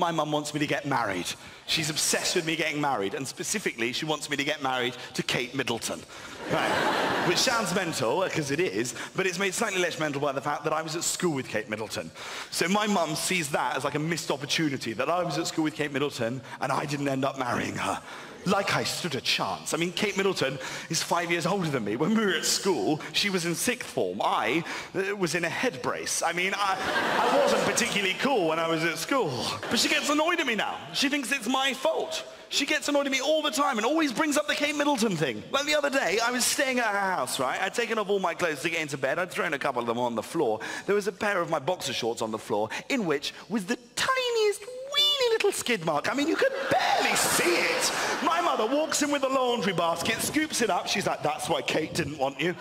my mum wants me to get married. She's obsessed with me getting married, and specifically, she wants me to get married to Kate Middleton. Right. Which sounds mental, because it is, but it's made slightly less mental by the fact that I was at school with Kate Middleton. So my mum sees that as like a missed opportunity, that I was at school with Kate Middleton and I didn't end up marrying her. Like I stood a chance. I mean, Kate Middleton is five years older than me. When we were at school, she was in sixth form. I uh, was in a head brace. I mean, I, I wasn't particularly cool when I was at school. But she gets annoyed at me now. She thinks it's my fault. She gets annoyed at me all the time and always brings up the Kate Middleton thing. Like the other day, I was staying at her house, right? I'd taken off all my clothes to get into bed. I'd thrown a couple of them on the floor. There was a pair of my boxer shorts on the floor in which was the tiniest weeny little skid mark. I mean, you could barely see mother walks in with a laundry basket, scoops it up. She's like, that's why Kate didn't want you.